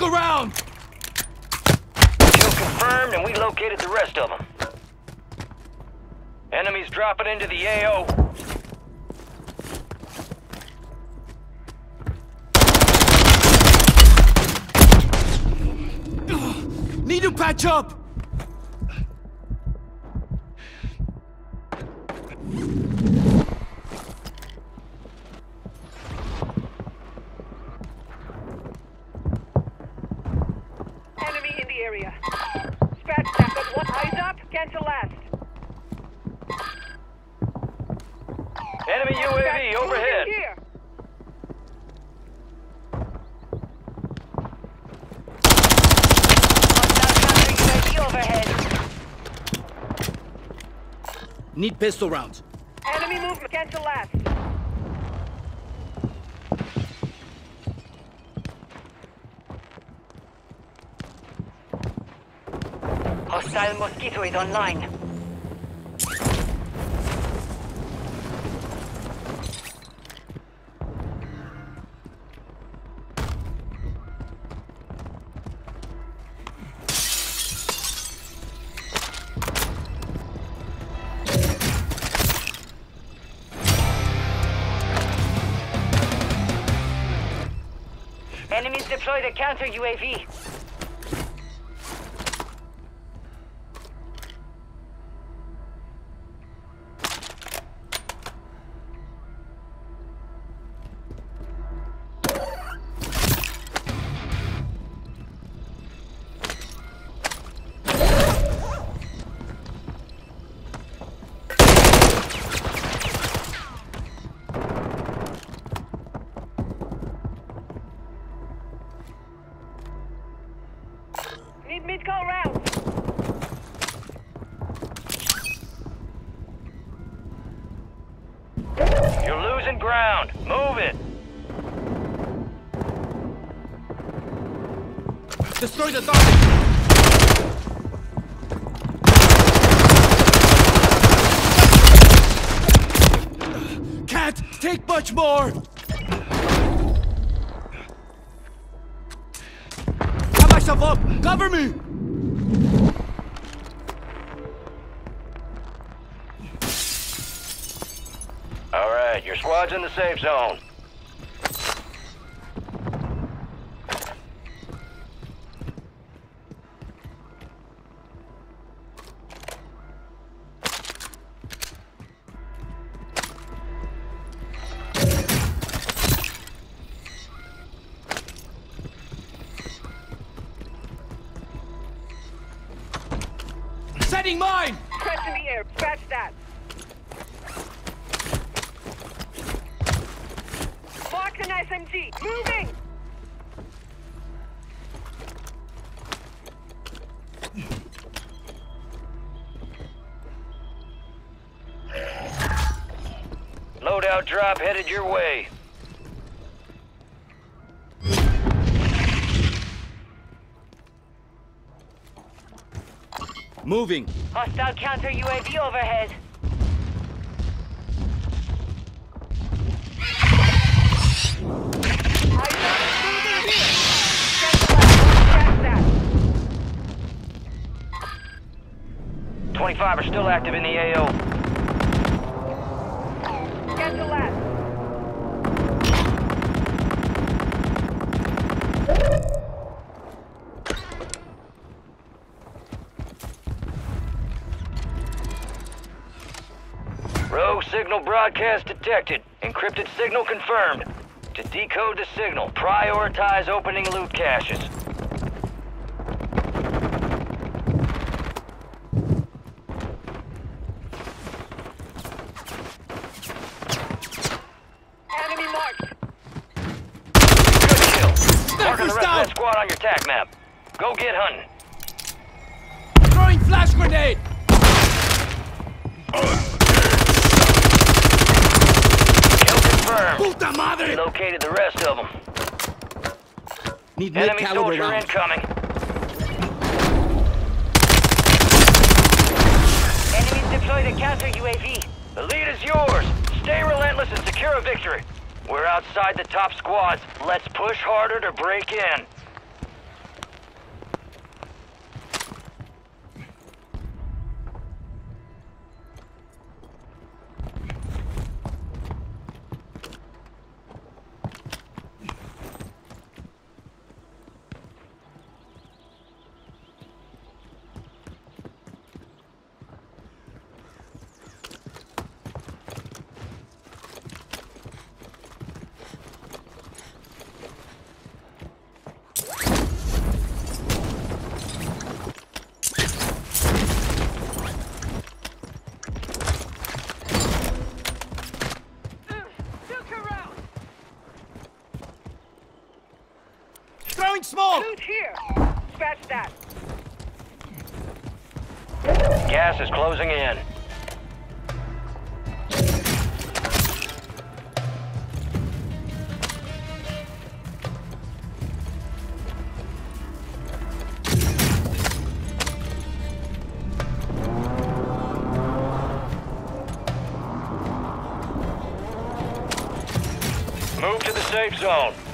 Look around! Kill confirmed, and we located the rest of them. Enemies dropping into the AO. Need to patch up! Need pistol rounds. Enemy movement, cancel last. Hostile mosquito is online. Enemies deploy the counter UAV. Destroy the target! Can't take much more! Have myself up! Cover me! All right, your squad's in the safe zone. In the air. Scratch that. Mark an SMG. Moving. Loadout drop headed your way. Moving. Hostile counter UAV overhead. 25 are still active in the AO. Rogue signal broadcast detected. Encrypted signal confirmed. To decode the signal, prioritize opening loot caches. Enemy marked. Good kill. Marking the rest down. of that squad on your tac map. Go get hunting. Throwing flash grenade! Kill confirmed. Puta madre! Located the rest of them. Need Enemy mid-caliber soldier rounds. incoming. Enemies deploy the counter UAV. The lead is yours. Stay relentless and secure a victory. We're outside the top squads. Let's push harder to break in. Throwing smoke! Loot here! Scratch that. Gas is closing in. Move to the safe zone.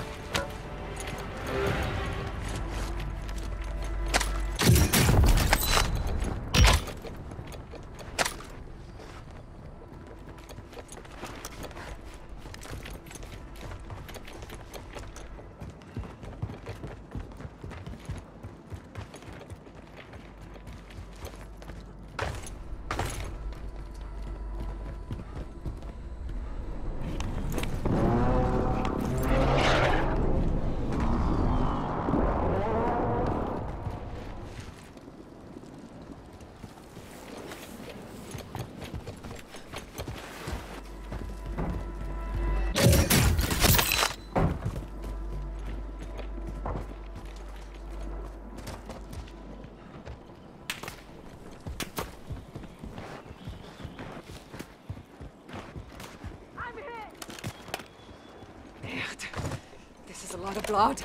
Blood.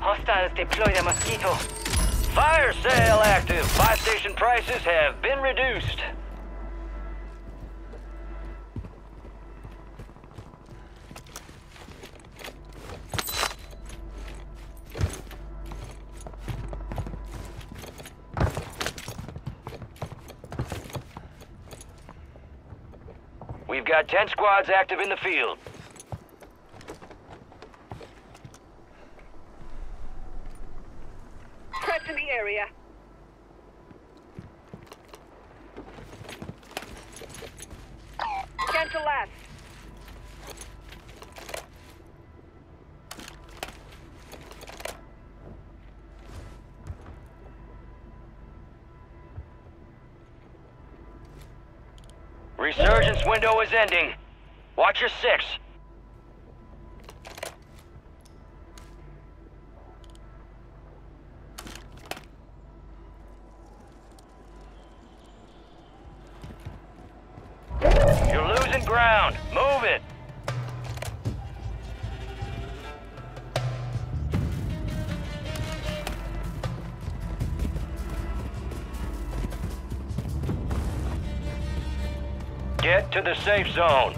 Hostiles deploy the Mosquito. Fire sale active. Buy station prices have been reduced. 10 squads active in the field. Threats in the area. Cancel last. Window is ending. Watch your six. Get to the safe zone.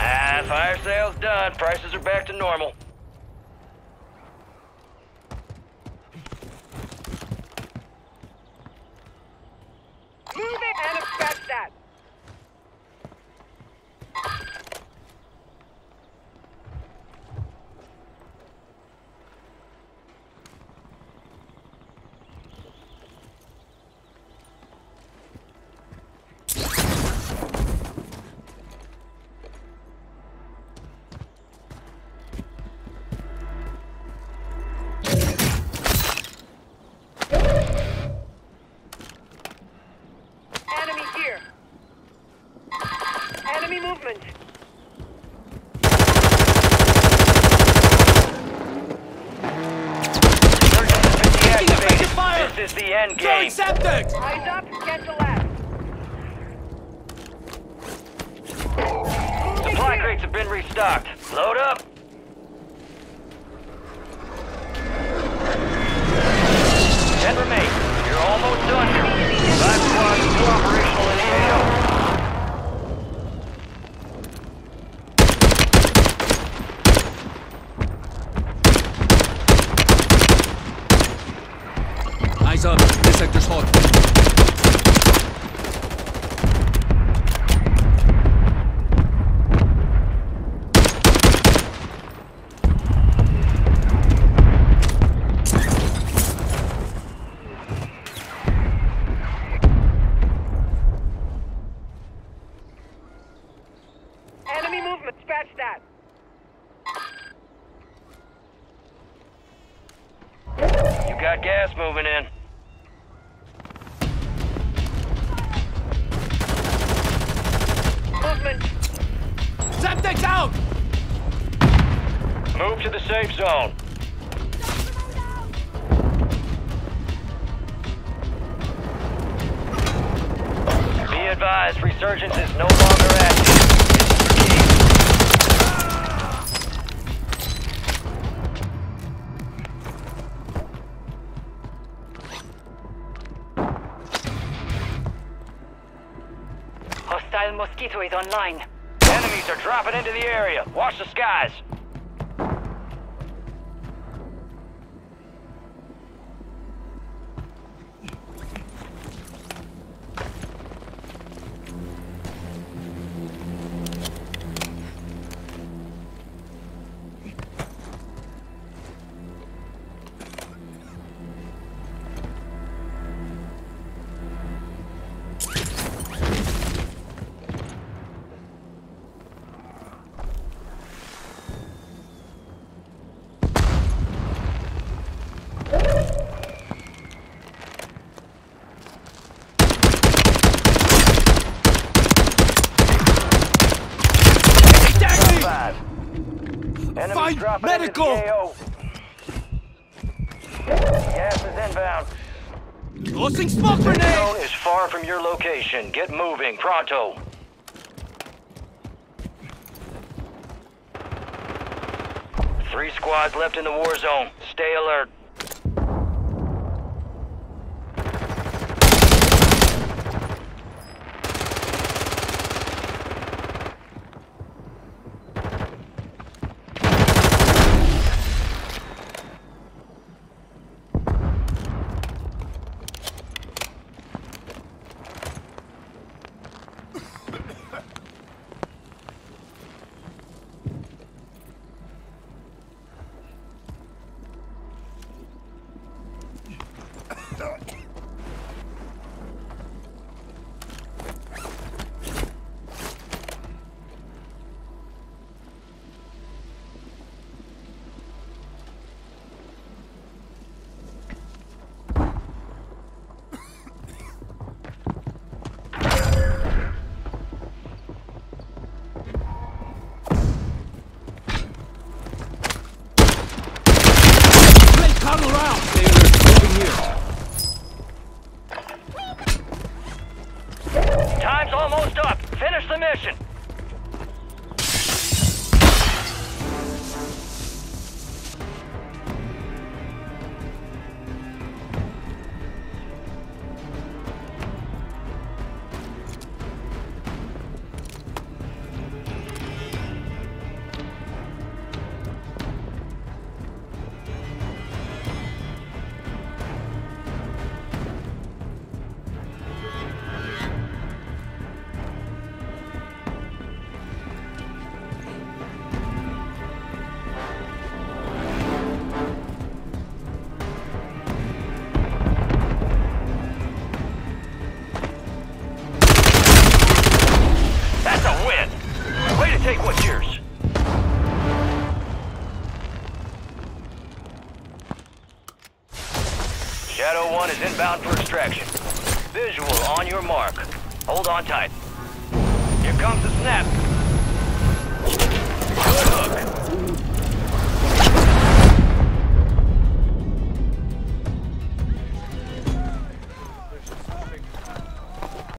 Ah, fire sale's done. Prices are back to normal. Is the end Throwing game. septic! Eyes up. Cancel last. Moving Supply crates have been restocked. Load up. Ten remain. You're almost done. Eyes up. This sector's hot. Enemy that. You got gas moving in. Movement. Semtex out! Move to the safe zone. Be advised, resurgence is no longer active. Mosquito is online. Enemies are dropping into the area. Watch the skies. Medical! the Gas is inbound. Tossing smoke grenade! is far from your location. Get moving, pronto. Three squads left in the war zone. Stay alert. Inbound for extraction. Visual on your mark. Hold on tight. Here comes the snap. Good hook.